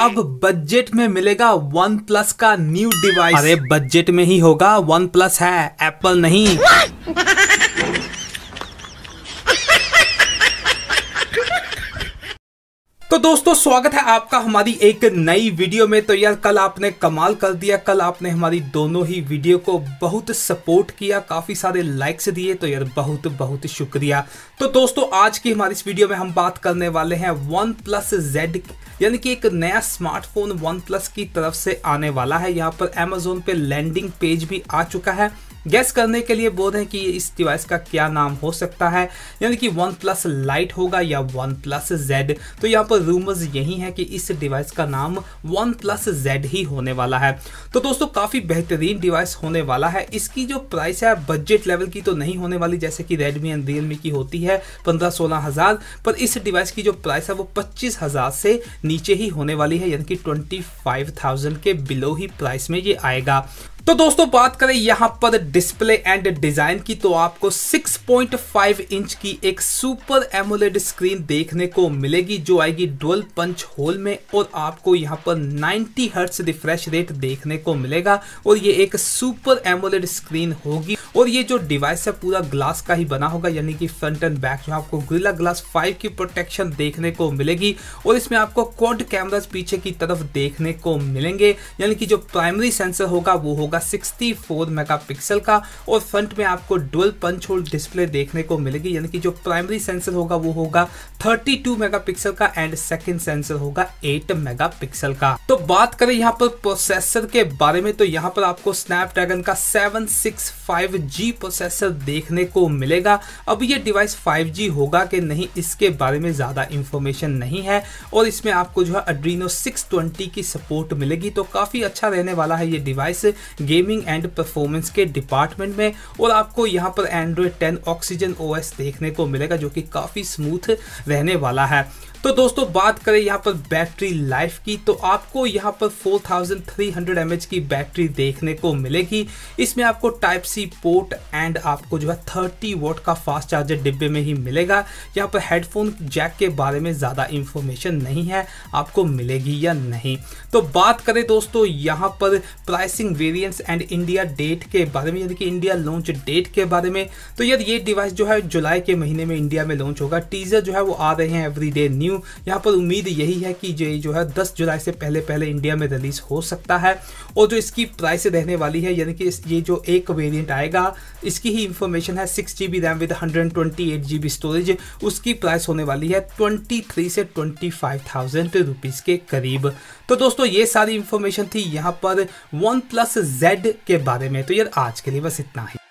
अब बजट में मिलेगा वन प्लस का न्यू डिवाइस अरे बजट में ही होगा वन प्लस है एप्पल नहीं। तो दोस्तों, स्वागत है आपका हमारी एक नई वीडियो में। तो यार, कल आपने कमाल कर दिया। कल आपने हमारी दोनों ही वीडियो को बहुत सपोर्ट किया, काफ़ी सारे लाइक्स दिए। तो यार, बहुत बहुत शुक्रिया। तो दोस्तों, आज की हमारी इस वीडियो में हम बात करने वाले हैं वन प्लस जेड यानी कि एक नया स्मार्टफ़ोन वन प्लस की तरफ़ से आने वाला है। यहाँ पर अमेजोन पे लैंडिंग पेज भी आ चुका है। गैस करने के लिए बोल रहे हैं कि इस डिवाइस का क्या नाम हो सकता है? यानी कि वन प्लस लाइट होगा या वन प्लस जेड तो यहाँ पर रूमर्स यही है कि इस डिवाइस का नाम वन प्लस जेड ही होने वाला है। तो दोस्तों, काफ़ी बेहतरीन डिवाइस होने वाला है। इसकी जो प्राइस है बजट लेवल की तो नहीं होने वाली, जैसे कि रेडमी एंड रियलमी की होती है, पंद्रह सोलह हज़ार। पर इस डिवाइस की जो प्राइस है, वो पच्चीस हज़ार से नीचे ही होने वाली है, यानी कि ट्वेंटी फाइव थाउज़ेंड के बिलो ही प्राइस में ये आएगा। तो दोस्तों, बात करें यहाँ पर डिस्प्ले एंड डिज़ाइन की तो आपको 6.5 इंच की एक सुपर एमोलेड स्क्रीन देखने को मिलेगी, जो आएगी डुअल पंच होल में, और आपको यहाँ पर 90 हर्ट्ज रिफ्रेश रेट देखने को मिलेगा, और ये एक सुपर एमोलेड स्क्रीन होगी। और ये जो डिवाइस है, पूरा ग्लास का ही बना होगा, यानी कि फ्रंट एंड बैक जो आपको ग्रिला ग्लास 5 की प्रोटेक्शन देखने को मिलेगी, और इसमें आपको क्वाड कैमराज पीछे की तरफ़ देखने को मिलेंगे, यानी कि जो प्राइमरी सेंसर होगा, वो होगा होगा 64 मेगापिक्सल का और फ्रंट में आपको डुअल पंच होल डिस्प्ले देखने को मिलेगी, यानी कि जो प्राइमरी सेंसर होगा वो होगा 32 मेगापिक्सल का एंड सेकंड सेंसर होगा 8 मेगापिक्सल का। तो बात करें यहाँ पर प्रोसेसर के बारे में तो यहाँ पर आपको स्नैपड्रैगन का 765G प्रोसेसर देखने को मिलेगा। अब ये डिवाइस 5G होगा कि नहीं, इसके बारे में ज़्यादा इंफॉर्मेशन नहीं है और इसमें आपको जो है अड्रीनो 620 की सपोर्ट मिलेगी। तो काफ़ी अच्छा रहने वाला है ये डिवाइस। गेमिंग एंड परफॉर्मेंस के डिपार्टमेंट में और आपको यहाँ पर एंड्रॉयड टेन ऑक्सीजन ओएस देखने को मिलेगा, जो कि काफ़ी स्मूथ रहने वाला है। तो दोस्तों, बात करें यहाँ पर बैटरी लाइफ की तो आपको यहाँ पर 4300 mAh की बैटरी देखने को मिलेगी। इसमें आपको टाइप सी पोर्ट एंड आपको जो है 30 वोट का फास्ट चार्जर डिब्बे में ही मिलेगा। यहाँ पर हेडफोन जैक के बारे में ज़्यादा इंफॉर्मेशन नहीं है, आपको मिलेगी या नहीं। तो बात करें दोस्तों, यहाँ पर pricing variants and India date के बारे में, यानी कि इंडिया लॉन्च डेट के बारे में। तो यार, ये डिवाइस जो है जुलाई के महीने में इंडिया में लॉन्च होगा। टीजर जो है वो आ रहे हैं एवरी डे न्यू न्यू यहाँ पर उम्मीद यही है कि ये जो है 10 जुलाई से पहले पहले इंडिया में रिलीज़ हो सकता है। और जो इसकी प्राइस रहने वाली है, यानी कि ये जो एक वेरिएंट आएगा, इसकी ही इंफॉर्मेशन है six G B RAM with hundred twenty eight G B storage उसकी प्राइस होने वाली है ट्वेंटी थ्री से ट्वेंटी फाइव थाउज़ेंड रुपीज़ के करीब। तो दोस्तों, ये सारी इंफॉर्मेशन थी यहाँ पर वन प्लस जेड के बारे में। तो यार, आज के लिए बस इतना ही।